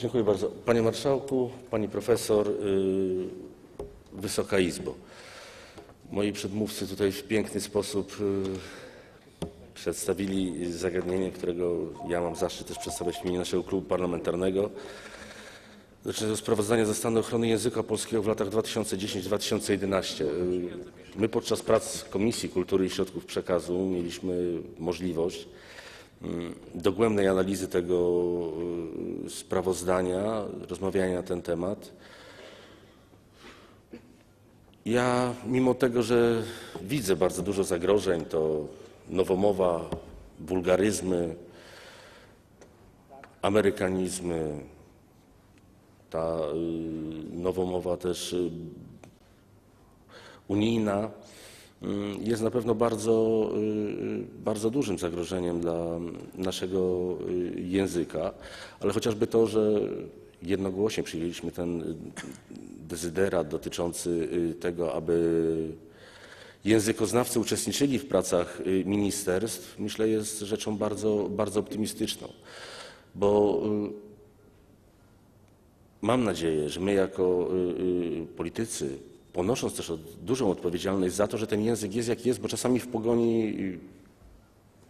Dziękuję bardzo. Panie Marszałku, Pani Profesor, yy, Wysoka Izbo. Moi przedmówcy tutaj w piękny sposób yy, przedstawili zagadnienie, którego ja mam zaszczyt też przedstawiać w imieniu naszego klubu parlamentarnego. Dotyczy to sprawozdania ze stanu ochrony języka polskiego w latach 2010-2011. Yy, My podczas prac Komisji Kultury i Środków Przekazu mieliśmy możliwość dogłębnej analizy tego y, sprawozdania, rozmawiania na ten temat. Ja, mimo tego, że widzę bardzo dużo zagrożeń, to nowomowa, wulgaryzmy, amerykanizmy, ta y, nowomowa też y, unijna mm, jest na pewno bardzo, y, bardzo dużym zagrożeniem dla naszego y, języka, ale chociażby to, że jednogłośnie przyjęliśmy ten y, dezyderat dotyczący y, tego, aby językoznawcy uczestniczyli w pracach y, ministerstw, myślę jest rzeczą bardzo, bardzo optymistyczną, bo y, Mam nadzieję, że my jako y, y, politycy, ponosząc też dużą odpowiedzialność za to, że ten język jest jaki jest, bo czasami w pogoni,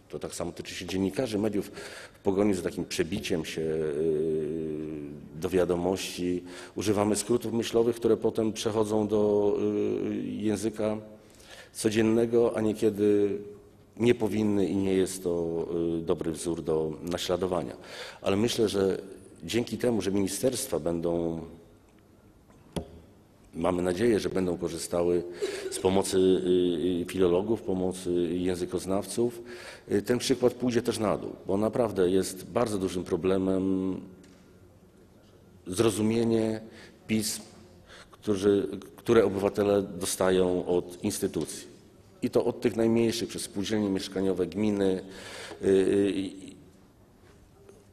to tak samo tyczy się dziennikarzy, mediów, w pogoni za takim przebiciem się y, do wiadomości używamy skrótów myślowych, które potem przechodzą do y, języka codziennego, a niekiedy nie powinny i nie jest to y, dobry wzór do naśladowania. Ale myślę, że dzięki temu, że ministerstwa będą, mamy nadzieję, że będą korzystały z pomocy y, y, filologów, pomocy językoznawców, y, ten przykład pójdzie też na dół, bo naprawdę jest bardzo dużym problemem zrozumienie pism, którzy, które obywatele dostają od instytucji. I to od tych najmniejszych, przez spółdzielnie mieszkaniowe, gminy,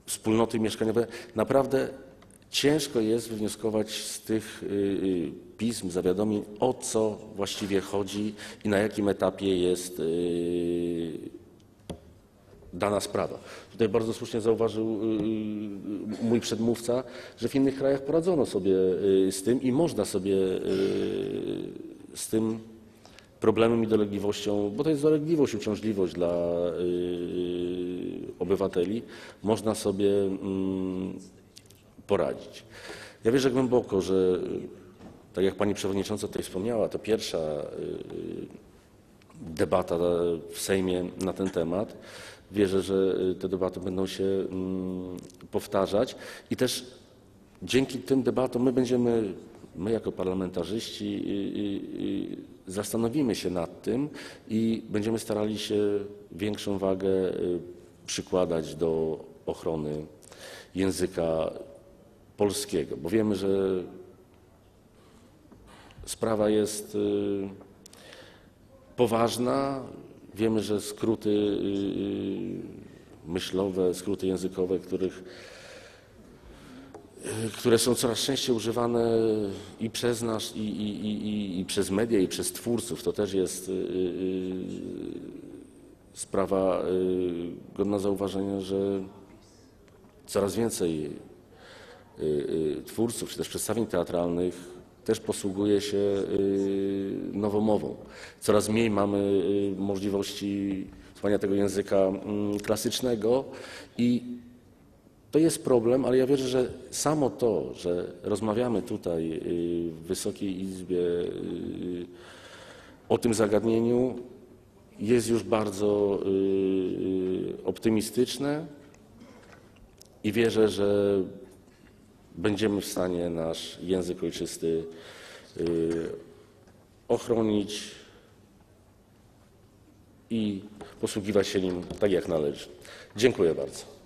wspólnoty mieszkaniowe. Naprawdę ciężko jest wywnioskować z tych y, y, pism, zawiadomień, o co właściwie chodzi i na jakim etapie jest y, dana sprawa. Tutaj bardzo słusznie zauważył mój przedmówca, że w innych krajach poradzono sobie z tym i można sobie z tym problemem i dolegliwością, bo to jest dolegliwość, uciążliwość dla obywateli, można sobie mm, poradzić. Ja wierzę głęboko, że tak jak pani przewodnicząca tutaj wspomniała, to pierwsza y, debata w Sejmie na ten temat. Wierzę, że y, te debaty będą się mm, powtarzać i też dzięki tym debatom my będziemy, my jako parlamentarzyści y, zastanowimy się nad tym i będziemy starali się większą wagę przykładać do ochrony języka polskiego, bo wiemy, że sprawa jest y, poważna. Wiemy, że skróty y, myślowe, skróty językowe, których, y, które są coraz częściej używane i przez nas, i, i, i, i- przez media, i przez twórców, to też jest y, y, sprawa y, godna zauważenia, że coraz więcej y, y, twórców, czy też przedstawień teatralnych też posługuje się y, nowomową. Coraz mniej mamy y, możliwości słuchania tego języka mm, klasycznego i to jest problem, ale ja wierzę, że samo to, że rozmawiamy tutaj y, w Wysokiej Izbie y, o tym zagadnieniu jest już bardzo y, y, optymistyczne i wierzę, że będziemy w stanie nasz język ojczysty y, ochronić i posługiwać się nim tak jak należy. Dziękuję bardzo.